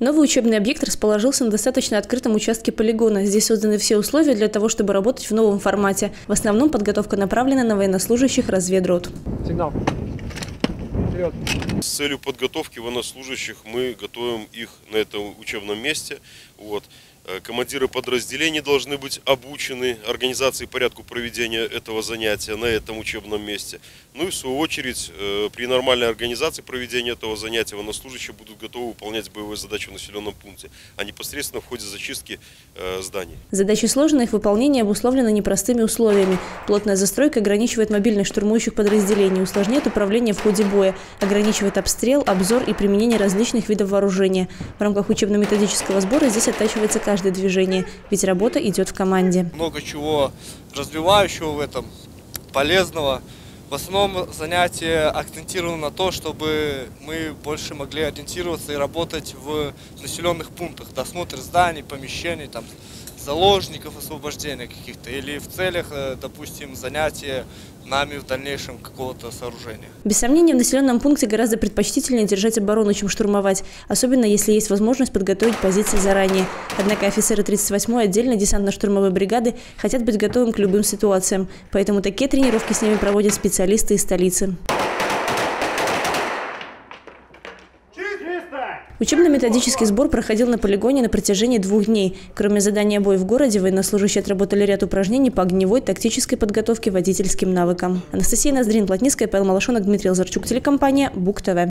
Новый учебный объект расположился на достаточно открытом участке полигона. Здесь созданы все условия для того, чтобы работать в новом формате. В основном подготовка направлена на военнослужащих разведрот. Сигнал. Вперед. С целью подготовки военнослужащих мы готовим их на этом учебном месте. Вот. Э, Командиры подразделений должны быть обучены организации порядку проведения этого занятия на этом учебном месте. Ну и в свою очередь э, при нормальной организации проведения этого занятия военнослужащие будут готовы выполнять боевые задачи в населенном пункте, а непосредственно в ходе зачистки э, зданий. Задачи сложные, их выполнение обусловлено непростыми условиями. Плотная застройка ограничивает мобильность штурмующих подразделений, усложняет управление в ходе боя, ограничивает обстрел, обзор и применение различных видов вооружения. В рамках учебно-методического сбора здесь оттачивается каждое движение, ведь работа идет в команде. много чего развивающего в этом, полезного. В основном занятие акцентировано на то, чтобы мы больше могли ориентироваться и работать в населенных пунктах, досмотр зданий, помещений, там, заложников, освобождения каких-то, или в целях, э, допустим, занятия нами в дальнейшем какого-то сооружения. Без сомнения, в населенном пункте гораздо предпочтительнее держать оборону, чем штурмовать, особенно если есть возможность подготовить позиции заранее. Однако офицеры 38-й отдельной десантно-штурмовой бригады хотят быть готовым к любым ситуациям, поэтому такие тренировки с ними проводят специалисты из столицы. Учебно-методический сбор проходил на полигоне на протяжении двух дней. Кроме задания боя в городе, военнослужащие отработали ряд упражнений по огневой тактической подготовке водительским навыкам. Анастасия Ноздрин, Плотницкая, Павел Малашонок, Дмитрий Лазарчук, телекомпания БУК-ТВ.